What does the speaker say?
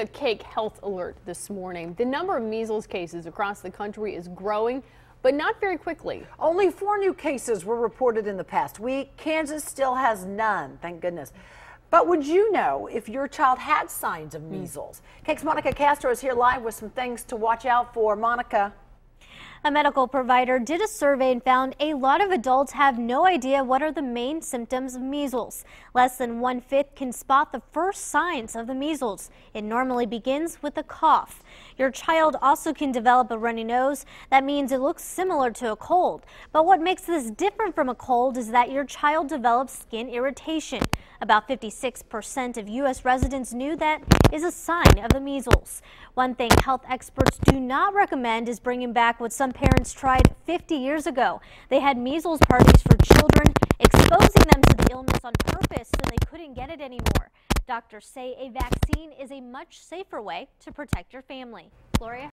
a KAKE health alert this morning. The number of measles cases across the country is growing, but not very quickly. Only four new cases were reported in the past week. Kansas still has none, thank goodness. But would you know if your child had signs of hmm. measles? KAKE's Monica Castro is here live with some things to watch out for. Monica. A medical provider did a survey and found a lot of adults have no idea what are the main symptoms of measles. Less than one fifth can spot the first signs of the measles. It normally begins with a cough. Your child also can develop a runny nose. That means it looks similar to a cold. But what makes this different from a cold is that your child develops skin irritation. About 56% of U.S. residents knew that is a sign of the measles. One thing health experts do not recommend is bringing back what some parents tried 50 years ago. They had measles parties for children, get it anymore. Doctors say a vaccine is a much safer way to protect your family. Gloria?